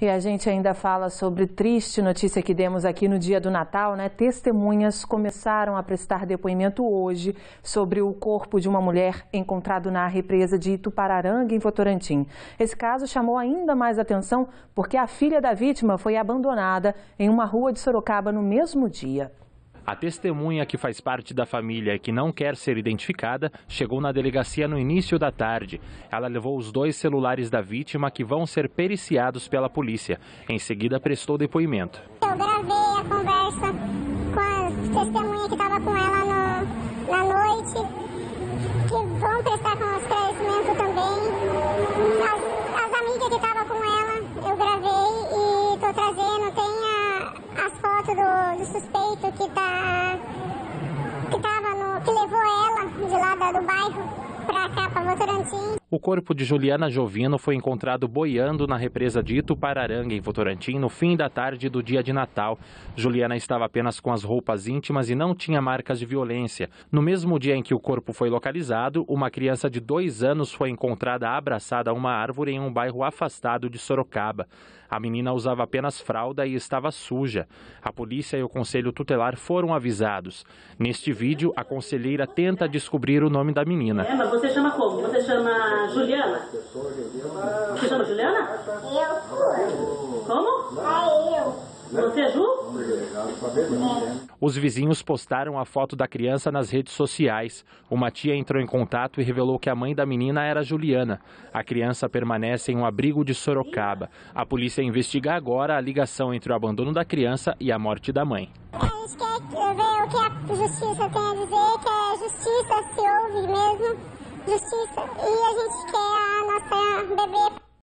E a gente ainda fala sobre triste notícia que demos aqui no dia do Natal, né? Testemunhas começaram a prestar depoimento hoje sobre o corpo de uma mulher encontrado na represa de Itupararanga, em Votorantim. Esse caso chamou ainda mais atenção porque a filha da vítima foi abandonada em uma rua de Sorocaba no mesmo dia. A testemunha que faz parte da família e que não quer ser identificada chegou na delegacia no início da tarde. Ela levou os dois celulares da vítima que vão ser periciados pela polícia. Em seguida, prestou depoimento. Eu gravei do, do suspeito que tá que tava no que levou ela de lá do bairro para cá, para Votorantim. O corpo de Juliana Jovino foi encontrado boiando na represa de Itupararanga, em Votorantim, no fim da tarde do dia de Natal. Juliana estava apenas com as roupas íntimas e não tinha marcas de violência. No mesmo dia em que o corpo foi localizado, uma criança de dois anos foi encontrada abraçada a uma árvore em um bairro afastado de Sorocaba. A menina usava apenas fralda e estava suja. A polícia e o conselho tutelar foram avisados. Neste vídeo, a conselheira tenta descobrir o nome da menina. Você chama como? Você chama Juliana? Você chama Juliana? Eu. Como? É eu. Você é Ju? Os vizinhos postaram a foto da criança nas redes sociais. Uma tia entrou em contato e revelou que a mãe da menina era Juliana. A criança permanece em um abrigo de Sorocaba. A polícia investiga agora a ligação entre o abandono da criança e a morte da mãe. A gente quer ver o que a justiça tem a dizer, que a justiça se ouve mesmo, justiça, e a gente quer a nossa bebê